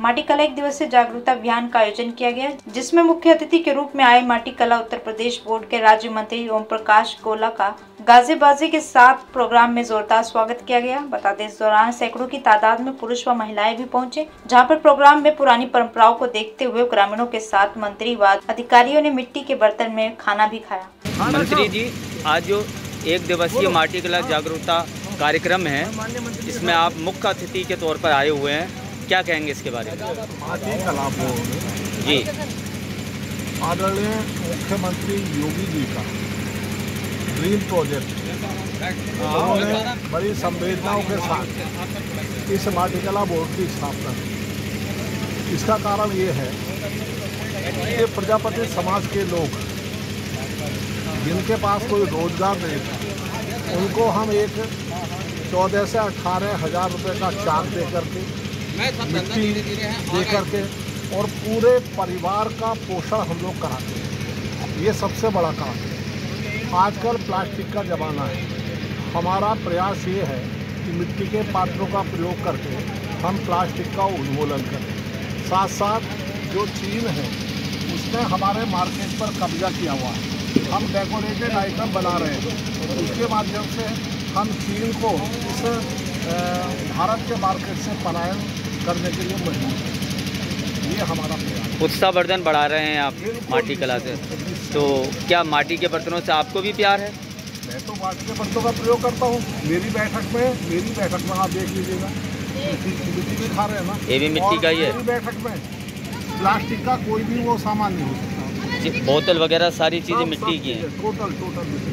माटी कला एक दिवसीय जागरूकता अभियान का आयोजन किया गया, जिसमें मुख्य अतिथि के रूप में आए माटी कला उत्तर प्रदेश बोर्ड के राज्य मंत्री ओम प्रकाश गोला का गाजीबाजी के साथ प्रोग्राम में जोरदार स्वागत किया गया। बता दें इस दौरान सैकड़ों की तादाद में पुरुष व महिलाएँ भी पहुँचे, जहाँ पर प्रोग्राम में पुरानी परंपराओं को देखते हुए ग्रामीणों के साथ मंत्री व अधिकारियों ने मिट्टी के बर्तन में खाना भी खाया। मंत्री जी, आज जो एक दिवसीय माटी कला जागरूकता कार्यक्रम है, इसमें आप मुख्य अतिथि के तौर पर आए हुए हैं। क्या कहेंगे इसके बारे में? जी। आदरणीय मुख्यमंत्री योगी जी का ड्रीम प्रोजेक्ट। उन्होंने बड़ी संवेदनाओं के साथ इस माटी कला बोर्ड की स्थापना। की इसका कारण ये है कि प्रजापति समाज के लोग जिनके पास कोई रोज़गार नहीं था उनको हम एक चौदह से अठारह हज़ार रुपये का चार्ज दे करके मिट्टी दे करके और पूरे परिवार का पोषण हम लोग कराते हैं। ये सबसे बड़ा काम है। आजकल प्लास्टिक का ज़माना है। हमारा प्रयास ये है कि मिट्टी के पात्रों का प्रयोग करके हम प्लास्टिक का उन्मूलन करें। साथ साथ जो चीन है उसने हमारे मार्केट पर कब्जा किया हुआ है। हम डेकोरेटेड आइटम बना रहे हैं। उसके माध्यम से हम चीन को इस भारत के मार्केट से पलायन करने के लिए मजबूर हैं। ये हमारा प्रयास है। उत्साह वर्धन बढ़ा रहे हैं आप माटी कला से। तो क्या माटी के बर्तनों से आपको भी प्यार है? मैं तो माटी के बर्तनों का प्रयोग करता हूँ। मेरी बैठक में मेरी बैठक में आप देख लीजिएगा। मिट्टी मिट्टी भी खा रहे हैं ना? ये भी मिट्टी का ही है। बैठक में प्लास्टिक का कोई भी वो सामान नहीं हो सकता। बोतल वगैरह सारी चीज़ें मिट्टी की हैं। टोटल टोटल मिट्टी।